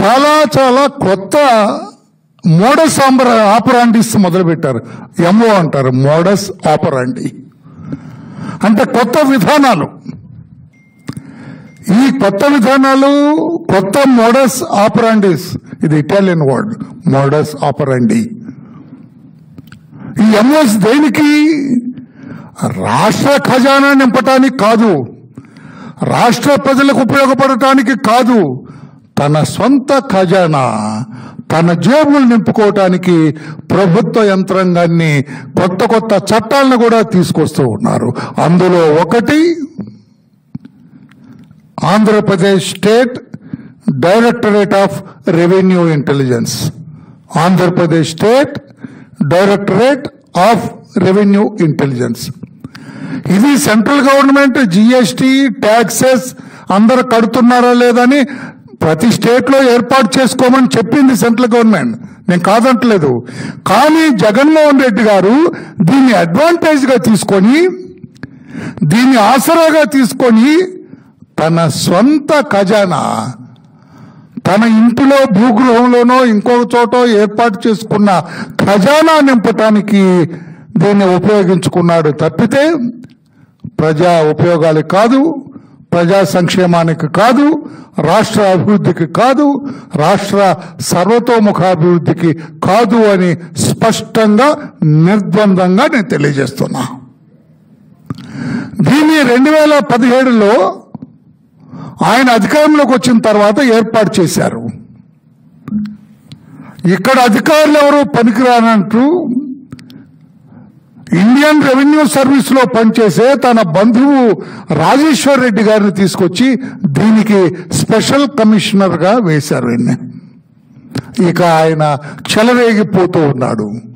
చాలా చాలా కొత్త మోడస్ ఆంబర ఆపరాండిస్ మొదలుపెట్టారు. ఎంఓ అంటారు మోడస్ ఆపరాండి. అంటే కొత్త విధానాలు. ఈ కొత్త విధానాలు కొత్త మోడస్ ఆపరాండిస్ ఇది ఇటాలియన్ వర్డ్ మోడస్ ఆపరాండి. ఈ ఎంఓస్ దేనికి? రాష్ట్ర ఖజానా నింపటానికి కాదు. రాష్ట్ర ప్రజలకు ఉపయోగపడటానికి కాదు. తన సొంత ఖజానా తన జేబులు నింపుకోవటానికి ప్రభుత్వ యంత్రాంగాన్ని కొత్త కొత్త చట్టాలను కూడా తీసుకొస్తూ ఉన్నారు. అందులో ఒకటి Andhra Pradesh state directorate of revenue intelligence. Andhra Pradesh state directorate of revenue intelligence. ఇది సెంట్రల్ గవర్నమెంట్ జిఎస్టి ట్యాక్సెస్ అందరు కడుతున్నారా లేదని ప్రతి స్టేట్లో ఏర్పాటు చేసుకోమని చెప్పింది సెంట్రల్ గవర్నమెంట్ నేను కాదంటలేదు. కానీ జగన్మోహన్ రెడ్డి గారు దీన్ని అడ్వాంటేజ్గా తీసుకొని దీన్ని ఆసరాగా తీసుకొని తన సొంత ఖజానా తన ఇంటిలో భూగృహంలోనో ఇంకొక చోట ఏర్పాటు చేసుకున్న ఖజానా నింపటానికి దీన్ని ఉపయోగించుకున్నాడు తప్పితే ప్రజా ఉపయోగాలు కాదు. ప్రజా సంక్షేమానికి కాదు రాష్ట్ర అభివృద్ధికి కాదు రాష్ట్ర సర్వతోముఖాభివృద్ధికి కాదు అని స్పష్టంగా నిర్ద్వందంగా నేను తెలియజేస్తున్నా. దీన్ని రెండు వేల పదిహేడులో ఆయన అధికారంలోకి వచ్చిన తర్వాత ఏర్పాటు చేశారు. ఇక్కడ అధికారులు ఎవరు పనికిరానంటూ ఇండియన్ రెవెన్యూ సర్వీస్లో పనిచేసే తన బంధువు రాజేశ్వర్ రెడ్డి గారిని తీసుకొచ్చి దీనికి స్పెషల్ కమిషనర్గా వేశారు ఇక ఆయన చెలరేగిపోతూ ఉన్నాడు.